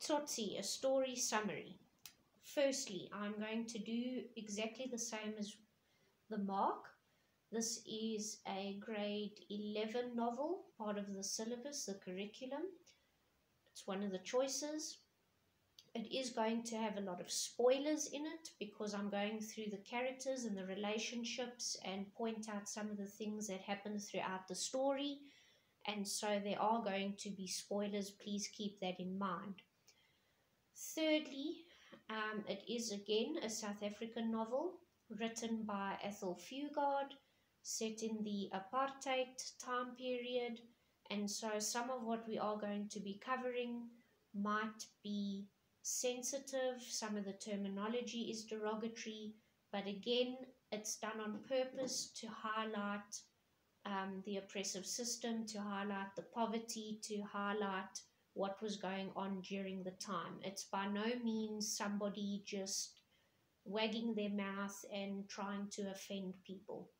Tsotsi, a story summary. Firstly, I'm going to do exactly the same as the mark. This is a grade 11 novel, part of the syllabus, the curriculum. It's one of the choices. It is going to have a lot of spoilers in it because I'm going through the characters and the relationships and point out some of the things that happen throughout the story. And so there are going to be spoilers. Please keep that in mind. Thirdly, um, it is again a South African novel written by Athol Fugard, set in the apartheid time period. And so some of what we are going to be covering might be sensitive, some of the terminology is derogatory, but again, it's done on purpose to highlight um, the oppressive system, to highlight the poverty, to highlight what was going on during the time. It's by no means somebody just wagging their mouth and trying to offend people.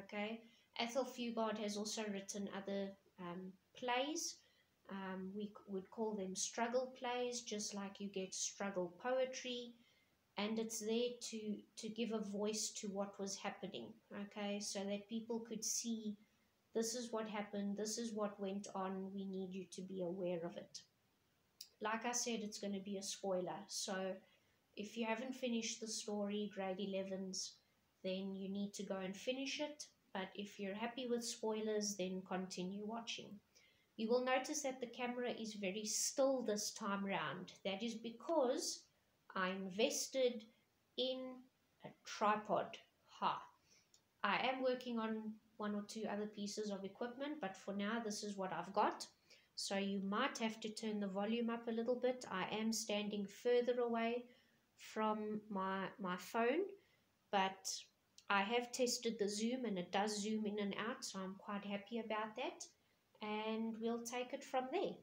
Okay, Athol Fugard has also written other um, plays um, we would call them struggle plays, just like you get struggle poetry. And it's there to, to give a voice to what was happening, okay? So that people could see this is what happened, this is what went on, we need you to be aware of it. Like I said, it's going to be a spoiler. So if you haven't finished the story, grade 11s, then you need to go and finish it. But if you're happy with spoilers, then continue watching. You will notice that the camera is very still this time round. That is because I invested in a tripod. Ha! I am working on one or two other pieces of equipment, but for now this is what I've got. So you might have to turn the volume up a little bit. I am standing further away from my, my phone, but I have tested the zoom and it does zoom in and out, so I'm quite happy about that and we'll take it from there.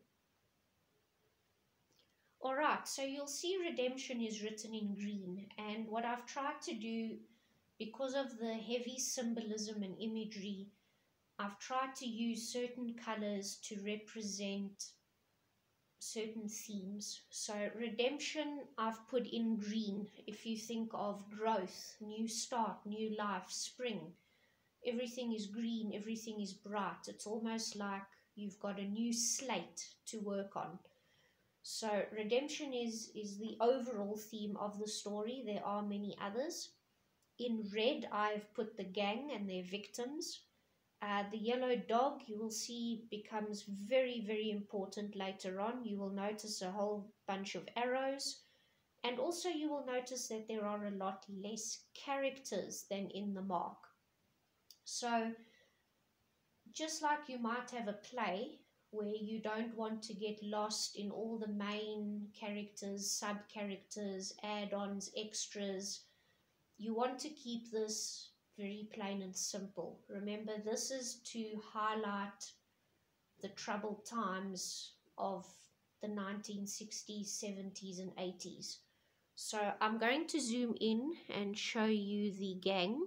Alright, so you'll see redemption is written in green and what I've tried to do because of the heavy symbolism and imagery I've tried to use certain colors to represent certain themes. So redemption I've put in green if you think of growth, new start, new life, spring everything is green, everything is bright. It's almost like you've got a new slate to work on. So redemption is is the overall theme of the story. There are many others. In red, I've put the gang and their victims. Uh, the yellow dog, you will see, becomes very, very important later on. You will notice a whole bunch of arrows. And also you will notice that there are a lot less characters than in the mark. So, just like you might have a play where you don't want to get lost in all the main characters, sub characters, add ons, extras, you want to keep this very plain and simple. Remember, this is to highlight the troubled times of the 1960s, 70s, and 80s. So I'm going to zoom in and show you the gang.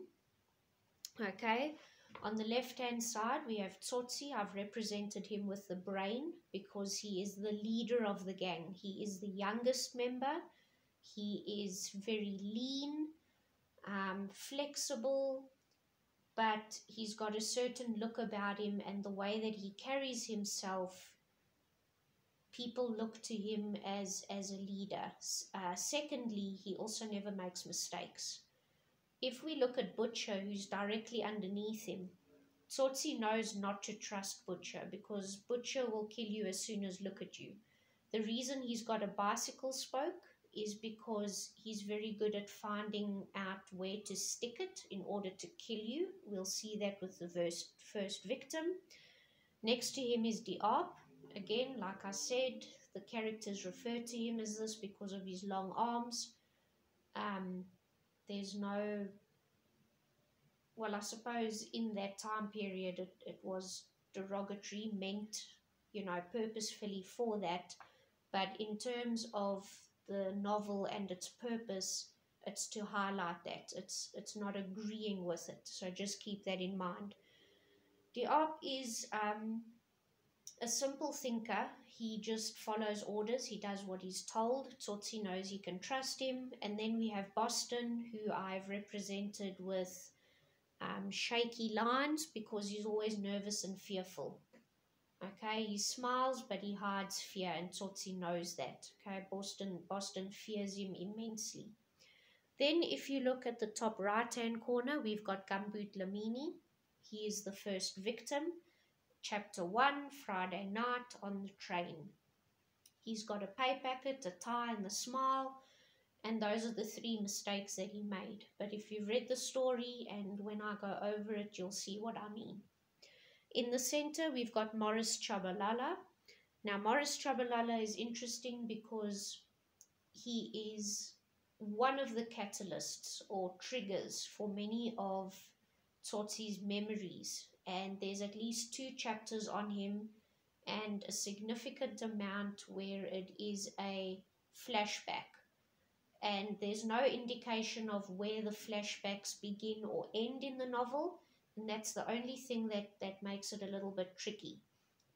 Okay, on the left hand side we have Tsotsi. I've represented him with the brain because he is the leader of the gang. He is the youngest member. He is very lean, um, flexible, but he's got a certain look about him and the way that he carries himself. People look to him as as a leader. Uh, secondly he also never makes mistakes. If we look at Butcher, who's directly underneath him, Tsotsi knows not to trust Butcher because Butcher will kill you as soon as look at you. The reason he's got a bicycle spoke is because he's very good at finding out where to stick it in order to kill you. We'll see that with the first, first victim. Next to him is Die Aap. Again, like I said, the characters refer to him as this because of his long arms. Um, there's no well i suppose in that time period it, it was derogatory meant you know purposefully for that but in terms of the novel and its purpose it's to highlight that it's it's not agreeing with it so just keep that in mind Die Aap is um, a simple thinker he just follows orders. He does what he's told. Tsotsi knows he can trust him. And then we have Boston, who I've represented with um, shaky lines because he's always nervous and fearful. Okay, he smiles but he hides fear, and Tsotsi knows that. Okay, Boston Boston fears him immensely. Then, if you look at the top right hand corner, we've got Gumboot Dlamini. He is the first victim. Chapter 1, Friday night on the train. He's got a pay packet, a tie, and a smile. And those are the three mistakes that he made. But if you've read the story and when I go over it, you'll see what I mean. In the center, we've got Morris Tshabalala. Now, Morris Tshabalala is interesting because he is one of the catalysts or triggers for many of Tsotsi's memories. And there's at least two chapters on him and a significant amount where it is a flashback. And there's no indication of where the flashbacks begin or end in the novel and that's the only thing that, that makes it a little bit tricky.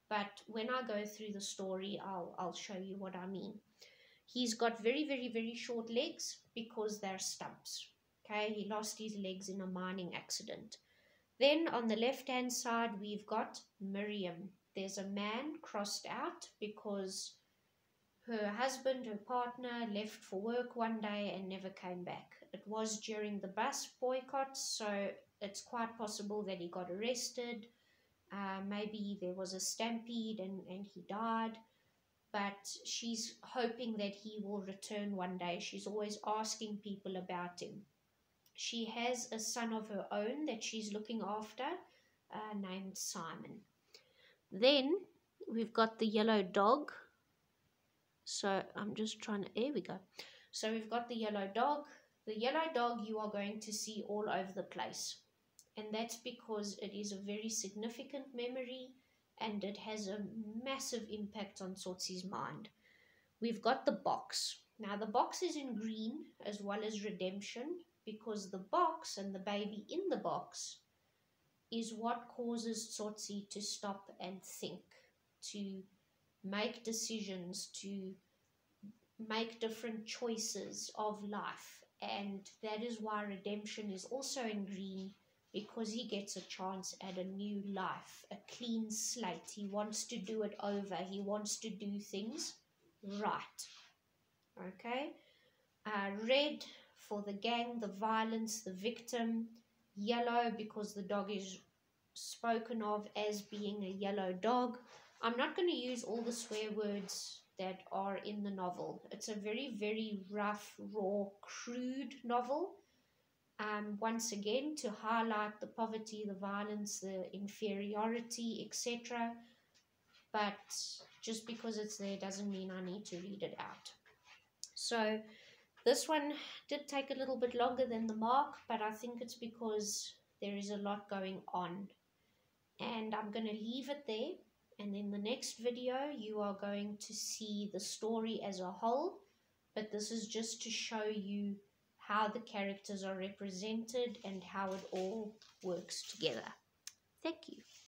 But when I go through the story, I'll, I'll show you what I mean. He's got very, very, very short legs because they're stumps. Okay, he lost his legs in a mining accident. Then on the left hand side, we've got Miriam. There's a man crossed out because her husband, her partner, left for work one day and never came back. It was during the bus boycott, so it's quite possible that he got arrested. Uh, maybe there was a stampede and, and he died. But she's hoping that he will return one day. She's always asking people about him. She has a son of her own that she's looking after, uh, named Simon. Then we've got the yellow dog. So I'm just trying to, there we go. So we've got the yellow dog. The yellow dog you are going to see all over the place and that's because it is a very significant memory and it has a massive impact on Tsotsi's mind. We've got the box. Now, the box is in green as well as redemption because the box and the baby in the box is what causes Tsotsi to stop and think, to make decisions, to make different choices of life. And that is why redemption is also in green because he gets a chance at a new life, a clean slate. He wants to do it over, he wants to do things right. Okay? Uh, red for the gang, the violence, the victim. Yellow because the dog is spoken of as being a yellow dog. I'm not going to use all the swear words that are in the novel. It's a very, very rough, raw, crude novel um, once again to highlight the poverty, the violence, the inferiority, etc. But just because it's there doesn't mean I need to read it out. So this one did take a little bit longer than the mark, but I think it's because there is a lot going on. And I'm going to leave it there. And in the next video, you are going to see the story as a whole. But this is just to show you how the characters are represented and how it all works together. Thank you.